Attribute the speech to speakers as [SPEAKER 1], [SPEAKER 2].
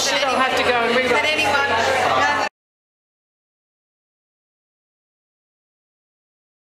[SPEAKER 1] shit,
[SPEAKER 2] I'll have
[SPEAKER 3] to go and rewrite